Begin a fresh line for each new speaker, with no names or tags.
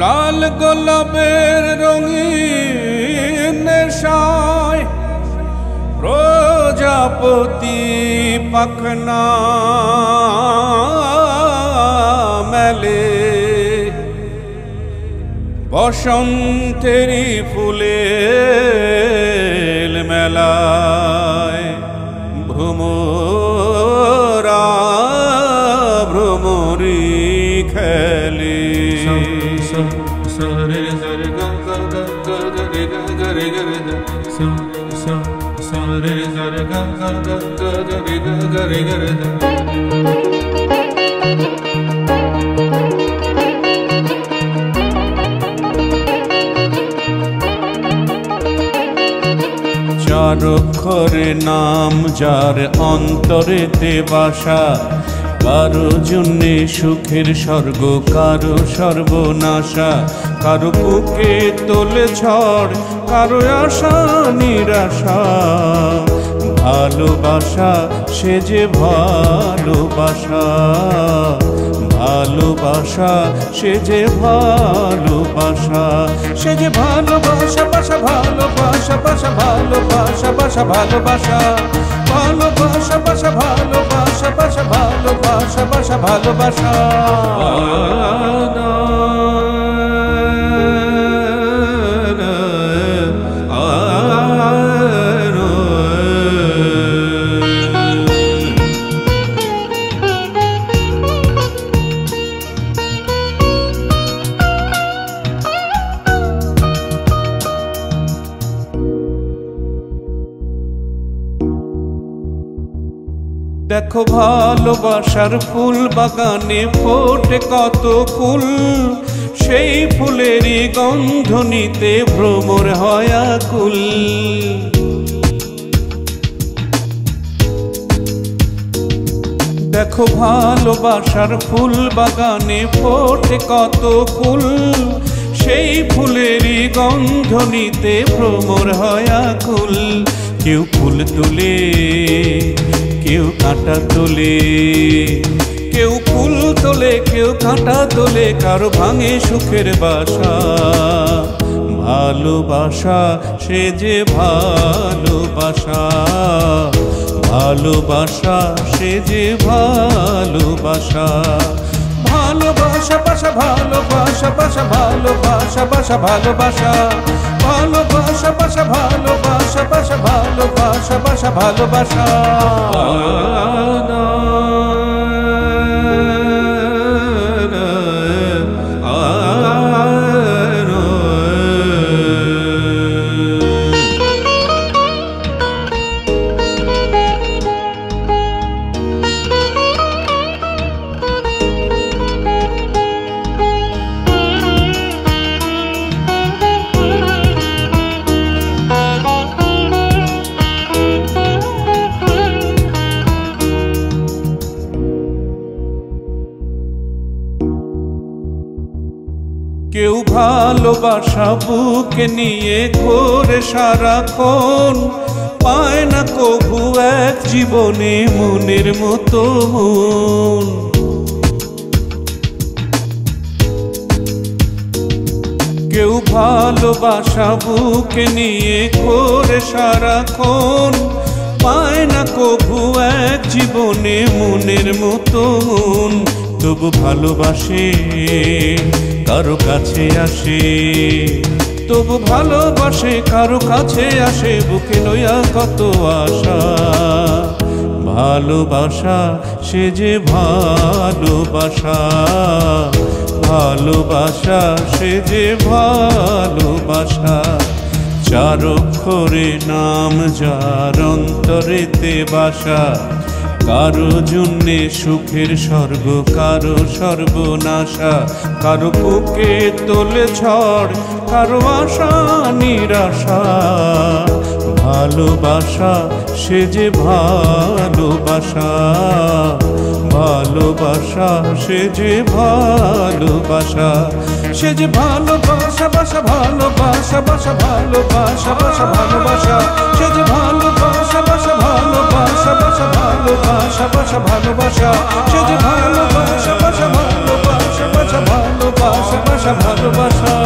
লাল গোলাপের রঙিন নেশায় প্রজাপতি পাখনা। বসন্তের ফুলে মেলায় ভ্রমরা ভ্রমরি খেলি।
গঙ্গ গঙ্গ গঙ্গ গঙ্গ গঙ্গ গঙ্গ গঙ্গ গঙ্গ গঙ্গ গঙ্গ
গঙ্গ অক্ষরে নাম যার অন্তরেতে বাসা। কারও জন্যে সুখের স্বর্গ, কারও সর্বনাশা। কারও বুকে তোলে ঝড়, কারও আশা নিরাশা। ভালোবাসা সে যে ভালোবাসা ভালোবাসা সে যে ভালোবাসা সে যে ভালোবাসা বাসা ভালোবাসা বাসা ভালোবাসা বাসা ভালোবাসা ভালোবাসা বাসা ভালোবাসা বাসা ভালোবাসা বাসা ভালোবাসা দেখো ভালোবাসার ফুল, বাগানে ফোটে কত ফুল। সেই ফুলেরই গন্ধ নিতে ভ্রমর হয় আকুল। দেখো ভালোবাসার ফুল, বাগানে ফোটে কত ফুল। সেই ফুলেরই গন্ধ নিতে ভ্রমর হয় আকুল। কেউ ফুল তোলে কেউ কাঁটা তোলে, কেউ ফুল তোলে, কেউ কাঁটা তোলে, কারও ভাঙে সুখের বাসা। ভালোবাসা, সে যে ভালোবাসা। ভালোবাসা, সে যে ভালোবাসা। ভালোবাসা বাসা ভালোবাসা বাসা ভালোবাসা বাসা ভালোবাসা ভালোবাসা বাসা ভালোবাসা বাসা ভালোবাসা বাসা ভালোবাসা। কেউ ভালোবাসা বুকে নিয়ে ঘোরে সারাক্ষণ। পায় না কবু এক জীবনে মনের মতো কেউ ভালোবাসা বুকে নিয়ে ঘোরে সারাক্ষণ। পায় না কবু এক জীবনে মনের মতো তবু ভালোবাসে কারও কাছে আসে, তবু ভালোবাসে, কারও কাছে আসে, বুকে লইয়া কত আশা। ভালোবাসা, সে যে ভালোবাসা ভালোবাসা, সে যে ভালোবাসা। চার অক্ষরে নাম যার অন্তরেতে বাসা কারও জন্যে সুখের স্বর্গ কারও সর্বনাশা কারও বুকে তোলে ঝড় কারও আশা নিরাশা। ভালোবাসা, সে যে ভালোবাসা। ভালোবাসা, সে যে ভালোবাসা। সে যে ভালোবাসা, বাসা ভালোবাসা বাসা ভালোবাসা বাসা ভালোবাসা। সে যে ভালোবাসা, বাসা ভালোবাসা বাসা ভালোবাসা বাসা ভালোবাসা। সে যে ভালোবাসা, বাসা ভালোবাসা বাসা ভালোবাসা বাসা ভালোবাসা।